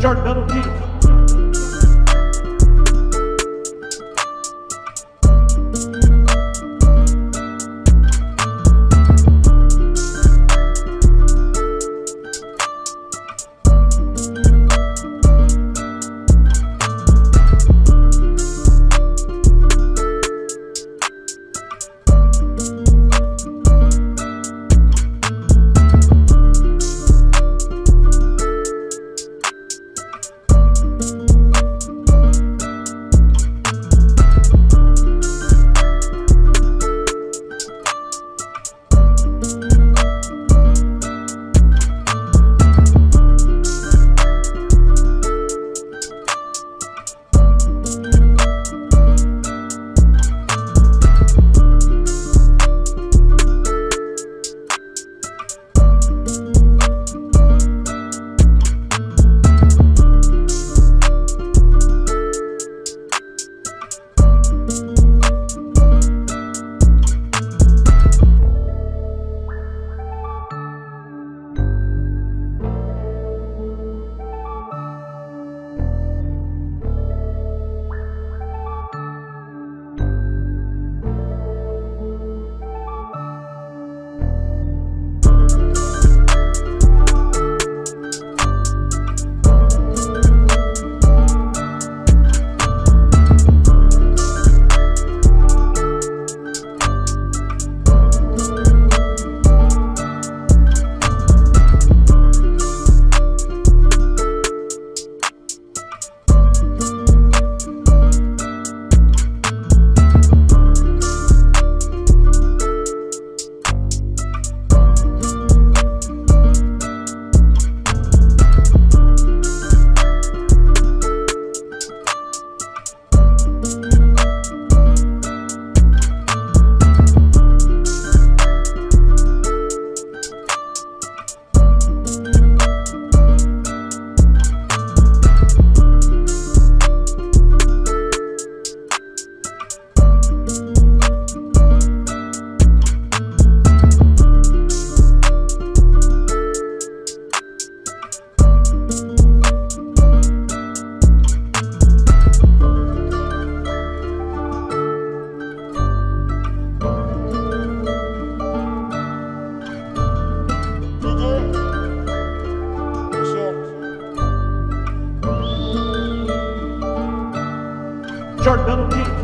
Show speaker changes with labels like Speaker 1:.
Speaker 1: Jordan Metal Jordano Pires.